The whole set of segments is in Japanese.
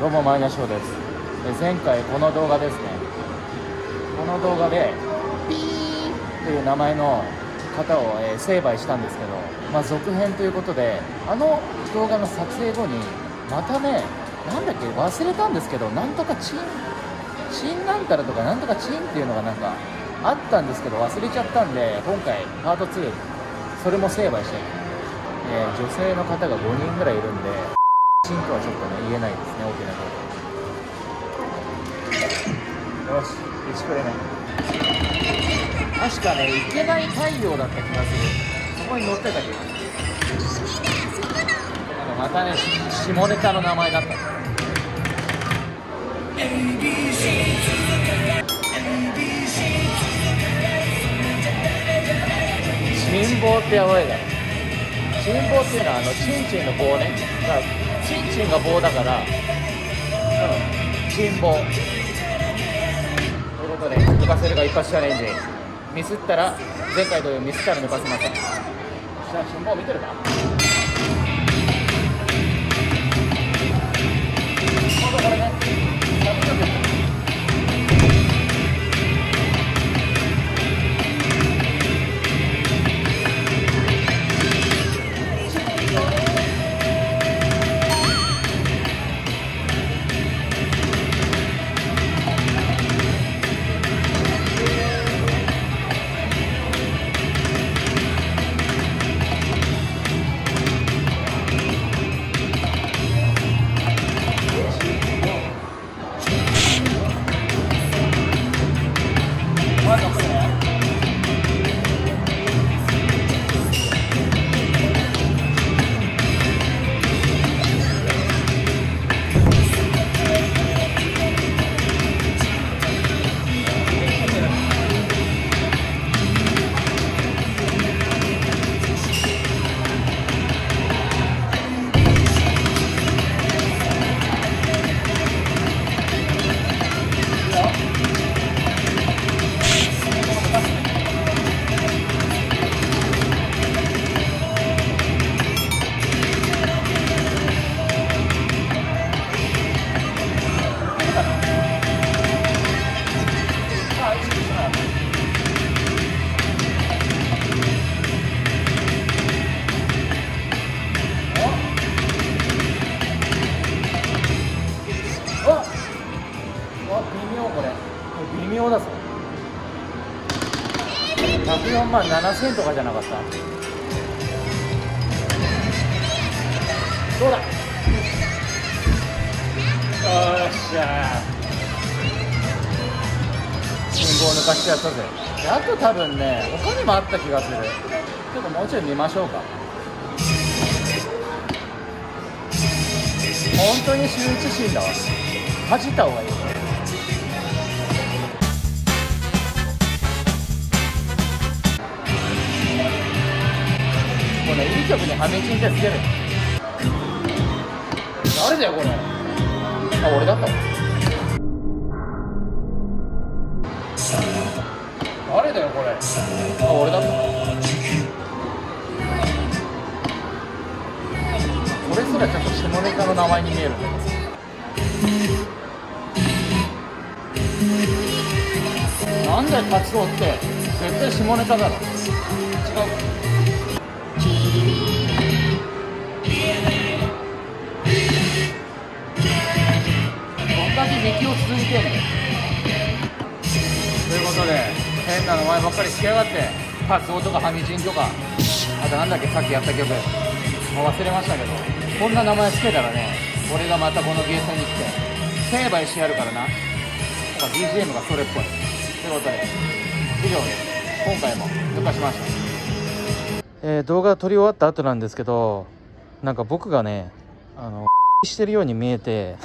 どうもマイナショーです。え前回この動画ですね。この動画でピーという名前の方を、え成敗したんですけど、まあ、続編ということであの動画の撮影後にまたねなんだっけ忘れたんですけどなんとかチンチンなんたらとかなんとかチンっていうのがなんかあったんですけど忘れちゃったんで今回パート2それも成敗して、えー女性の方が5人ぐらいいるんでチンとはちょっとね言えないですね大きな声でよし1くれね確かねいけない太陽だった。気がするそこに乗ってた。気がするまた。ね下ネタの名前だった。辛抱ってやばいだろ辛抱っていうのはあのチンチンの棒ねチンチンが棒だからうんチン棒ということで抜かせるが一発チャレンジ。ミスったら前回同様ミスったら抜かせません。じゃあ辛抱見てるか？微妙これ。微妙だぞ。104万7000とかじゃなかった？どうだ？よっしゃ信号抜かしてやったぜ。あと多分ね他にもあった気がする。ちょっともうちょい見ましょうか。本当に羞恥心だわ。恥じた方がいい。これいい曲にハメチンってつける誰だよこれ。あ俺だったわ誰だよこれ。あ俺だったこれ。すらちょっと。下ネタの名前に見えるんだけどなんだよカツオって。絶対下ネタだろ。違う。どんだけ激を続いてんということで変な名前ばっかりつけやがって。カツオとかハミチンとか。あとなんだっけさっきやった曲。もう忘れましたけど。こんな名前つけたらね俺がまたこのゲーセンに来て成敗してやるからな。なんか BGM がそれっぽい。ということで以上です。今回も抜かしました。えー動画撮り終わった後なんですけどなんか僕がねあの してるように見えて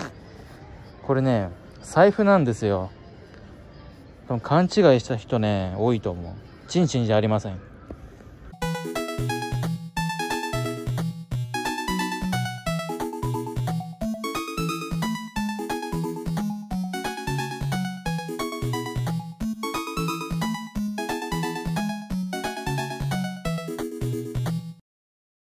これね財布なんですよ。勘違いした人ね多いと思う。ちんちんじゃありません。